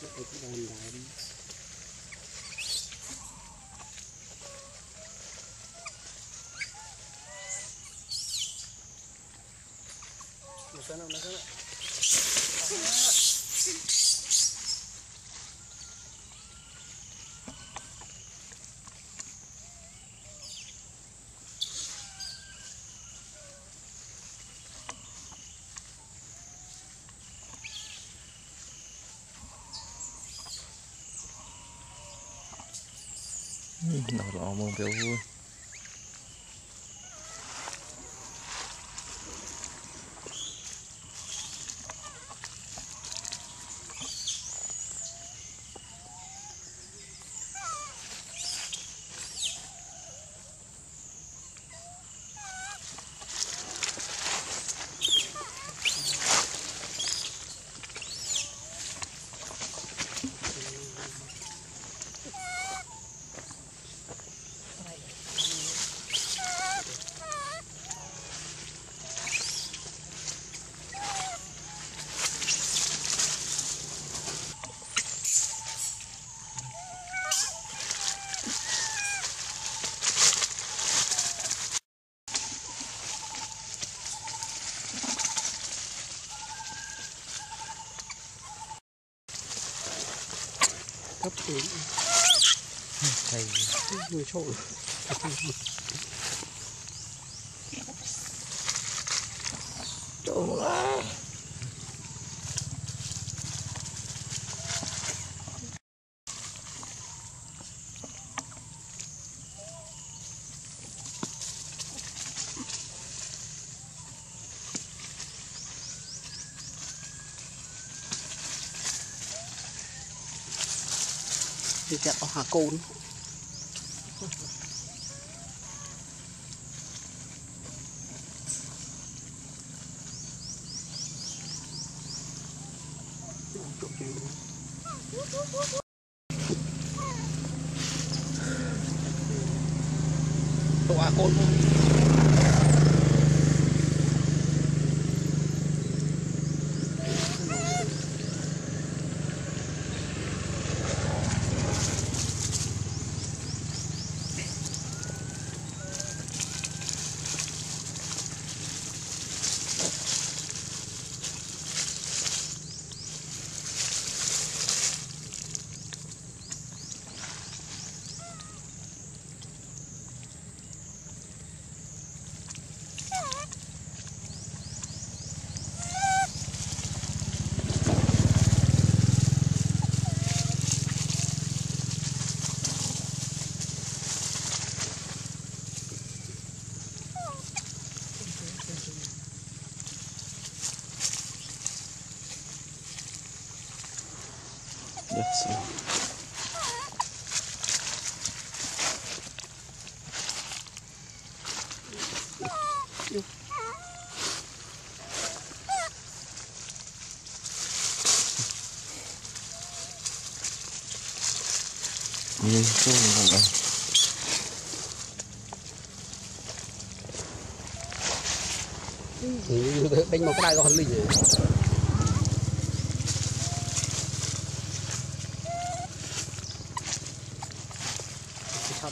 Sana, sana. Nó rõ mông béo vui Cấp xuống Hay người trộn. Trộn 就叫他哈狗。So. Nhìn chung là đánh một cái đai con lì rồi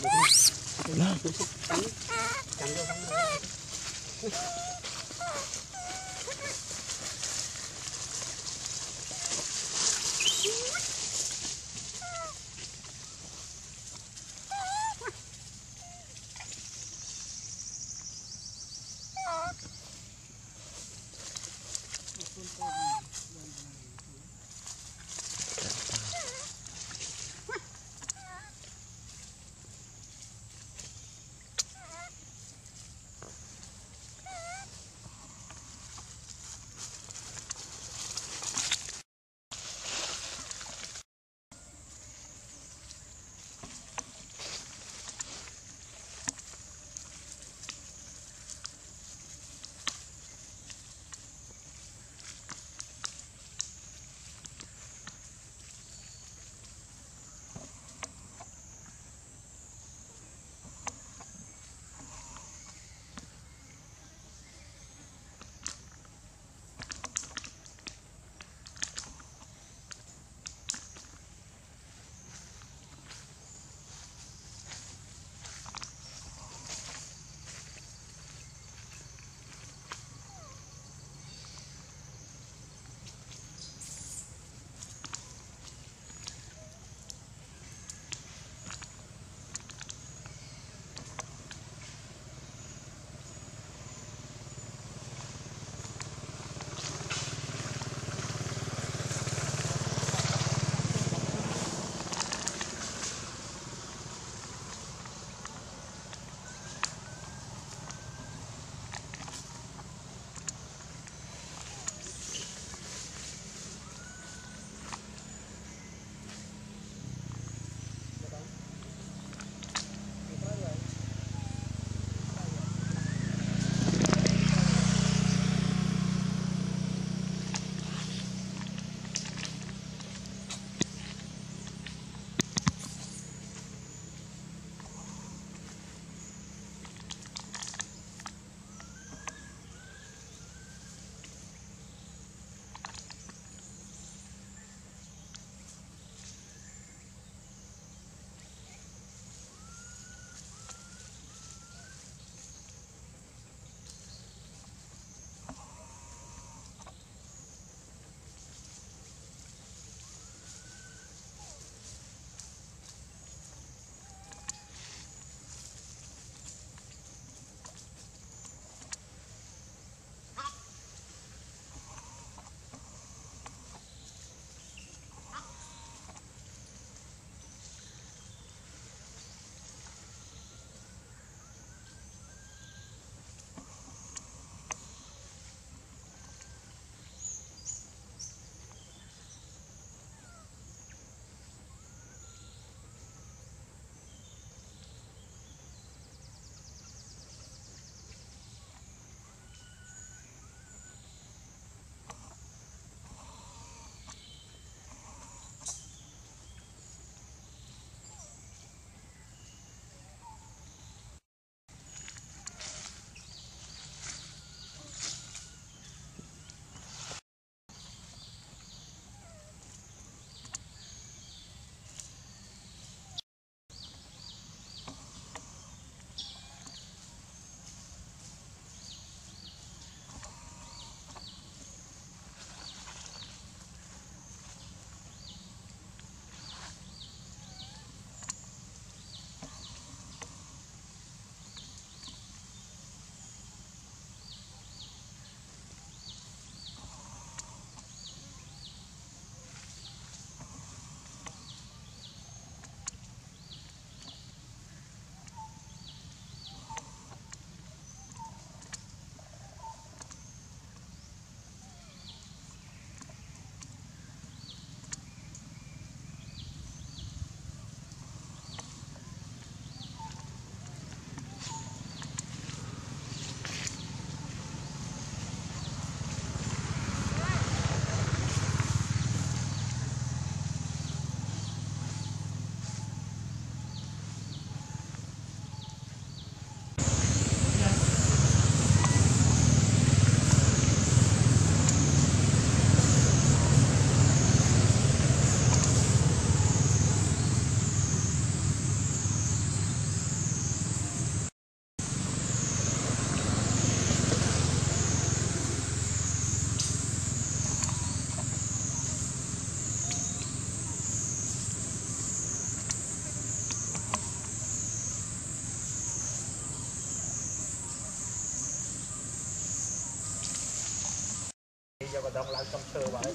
យកបដងឡើងកំឈើបើហើយ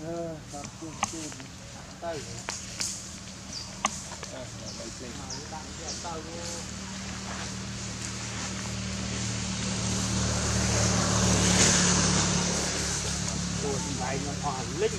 អឺតាមជូនជូនទៅអឺដល់ចេញដាក់យកទៅអូយឡៃខ្ញុំអស់លិញ